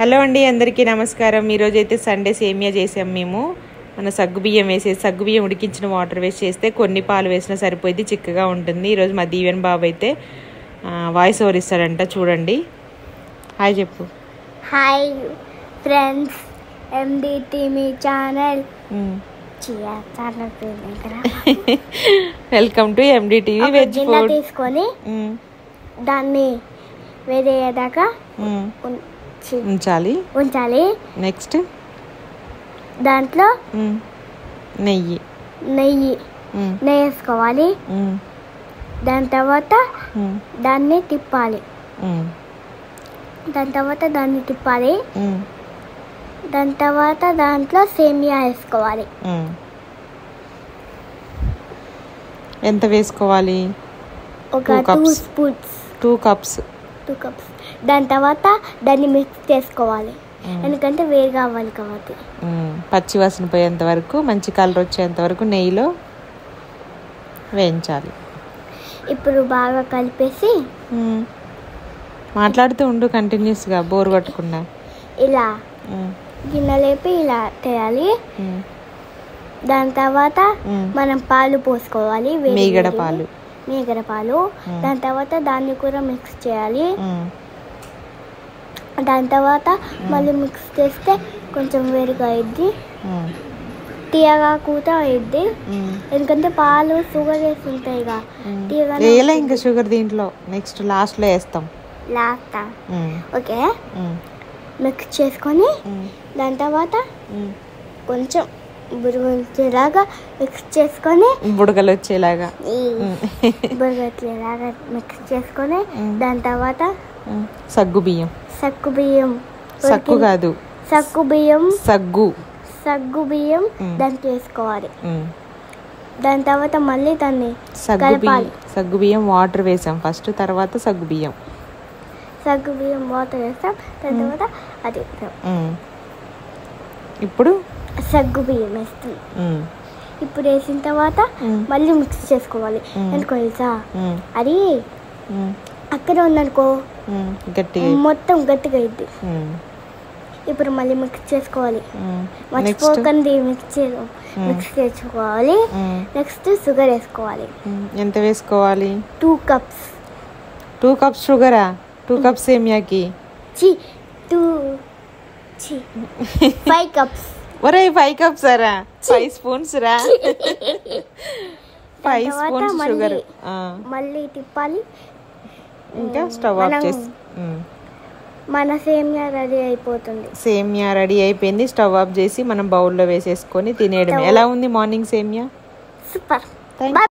Hello అండి అందరికీ నమస్కారం. ఈరోజు అయితే సండే సేమియా చేసాం మేము. మన సగ్గు బియ్యం వేసేసి సగ్గు బియ్యం ఉడికించిన వాటర్ వేసి చేస్తే కొన్ని పాలు వేసినా సరిపోయింది చిక్కగా ఉంటుంది. ఈరోజు మా దీవెన్ బాబు అయితే వాయిస్ ఓవర్ ఇస్తాడంట చూడండి. హాయ్ చెప్పు. హాయ్ ఫ్రెండ్స్ ఎండిటి మీ channel? Welcome to NDTV veg తీసుకొని దాన్ని వేరేదాకా ఉంచాలి ఉంచాలి నెక్స్ట్ దాంట్లో నెయ్యి నెయ్యి. నెయ్యి వేసుకోవాలి. దాని తర్వాత. దాన్ని తిప్పాలి. దాని తర్వాత దాన్ని తిప్పాలి. దాని తర్వాత దాంట్లో సేమియా వేసుకోవాలి. ఎంత వేసుకోవాలి ఒక two. Spoons two cups two cups దాని తర్వాత దాన్ని మిక్స్ చేసుకోవాలి ఎందుకంటే వేడిగా అవ్వాలి కాబట్టి పచ్చి వాసన పోయేంత వరకు మంచి కలర్ వచ్చేంత వరకు నెయ్యిలో వేయించాలి ఇప్పుడు బాగా కలిపేసి. మాట్లాడుతూ ఉండు కంటిన్యూస్గా బోర్ కొట్టకుండా ఇలా. గిన్నె లేపి ఇలా చేయాలి. దాని తర్వాత. మనం పాలు పోసుకోవాలి మీగడ. పాలు మీగడ పాలు మ్మ్. దాని తర్వాత దాన్ని కూడా మిక్స్ చేయాలి. దాని తర్వాత మళ్ళీ మిక్స్ చేస్తే కొంచెం వేడిగా అయింది. తీయగా కూడా అయింది. ఎందుకంటే పాలు షుగర్ వేసి. తీయగానే వేయలే ఇంకా షుగర్ దీంట్లో నెక్స్ట్ లాస్ట్లో వేస్తాం లాస్ట్. ఓకే. మిక్స్ చేసుకొని. దాని తర్వాత మ్మ్. కొంచెం బురుగులాగా మిక్స్ చేసుకొని బుడగలు వచ్చేలాగా. బురుగులాగా మిక్స్ చేసుకొని. దాని తర్వాత. సగ్గు బియ్యం. సగ్గు బియ్యం. ఉడికిన- కాదు. సగ్గు బియ్యం. సగ్గు. సగ్గు బియ్యం వేసుకోవాలి. మ్మ్. దాని తర్వాత మళ్ళీ దాన్ని సగ్గు బియ్యం. కలపాలి. సగ్గు బియ్యం వాటర్ వేసాం. ఫస్ట్ తర్వాత సగ్గు బియ్యం. సగ్గు బియ్యం వాటర్ వేస్తాం దాని తర్వాత అది. ఇప్పుడు సగ్గు బియ్యం వేస్తాం మ్మ్. ఇప్పుడు వేసిన తర్వాత. మళ్ళీ మిక్స్ చేసుకోవాలి. ఎందుకో తెలుసా. అది. అక్కడ ఉందనుకో. గట్టిగా మొత్తం గట్టిగా అయింది. ఇప్పుడు మళ్ళీ మిక్స్ చేసుకోవాలి. మర్చిపోకండి మిక్స్ మిక్స్ చేసుకోవాలి. నెక్స్ట్ షుగర్ వేసుకోవాలి. ఎంత వేసుకోవాలి? టూ కప్స్ టూ కప్స్ షుగరా టూ కప్స్ సేమియాకి? చి టూ చి. ఫైవ్ కప్స్ ఒరే ఫైవ్ కప్స్ రా ఫైవ్ స్పూన్స్ రా. ఫైవ్ స్పూన్స్ షుగర్ మళ్ళీ తిప్పాలి. ఇంకా స్టవ్ ఆఫ్ చేసి. మన సేమియా రెడీ అయిపోతుంది. సేమియా రెడీ అయిపోయింది. స్టవ్ ఆఫ్ చేసి మనం బౌల్లో వేసేసుకొని తినేయడం ఎలా ఉంది మార్నింగ్ సేమియా? సూపర్.